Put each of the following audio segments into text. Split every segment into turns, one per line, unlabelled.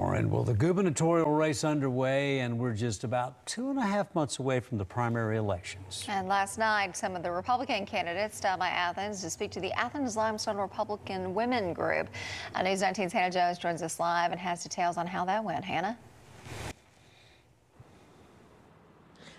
And well, the gubernatorial race underway, and we're just about two and a half months away from the primary elections.
And last night, some of the Republican candidates stopped by Athens to speak to the Athens Limestone Republican Women Group. Uh, News 19's Hannah Jones joins us live and has details on how that went. Hannah?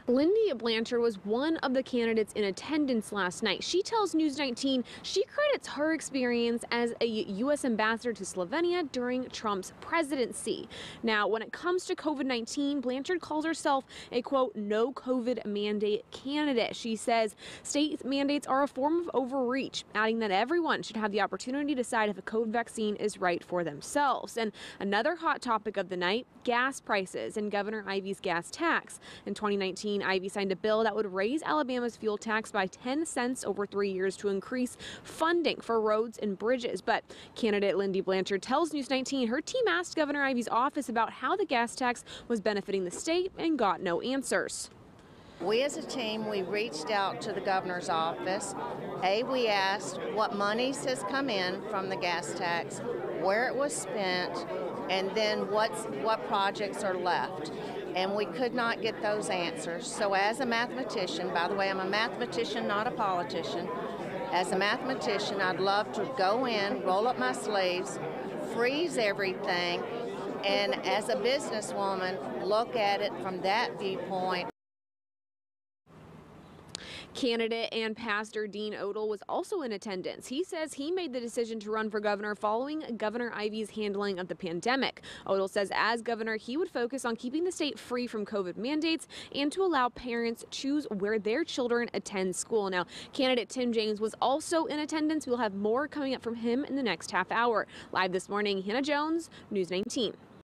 Lindy Blanchard was one of the candidates in attendance last night. She tells News 19 she credits her experience as a U.S. ambassador to Slovenia during Trump's presidency. Now, when it comes to COVID 19, Blanchard calls herself a quote, no COVID mandate candidate. She says state mandates are a form of overreach, adding that everyone should have the opportunity to decide if a COVID vaccine is right for themselves. And another hot topic of the night gas prices and Governor Ivey's gas tax. In 2019, 2019, Ivey signed a bill that would raise Alabama's fuel tax by 10 cents over three years to increase funding for roads and bridges. But candidate Lindy Blanchard tells News 19 her team asked Governor Ivey's office about how the gas tax was benefiting the state and got no answers.
We as a team, we reached out to the governor's office. A, we asked what monies has come in from the gas tax, where it was spent, and then what's, what projects are left and we could not get those answers. So as a mathematician, by the way, I'm a mathematician, not a politician. As a mathematician, I'd love to go in, roll up my sleeves, freeze everything, and as a businesswoman, look at it from that viewpoint.
Candidate and pastor Dean Odle was also in attendance. He says he made the decision to run for governor following Governor Ivey's handling of the pandemic. Odle says as governor, he would focus on keeping the state free from COVID mandates and to allow parents choose where their children attend school. Now, candidate Tim James was also in attendance. We'll have more coming up from him in the next half hour. Live this morning, Hannah Jones, News 19.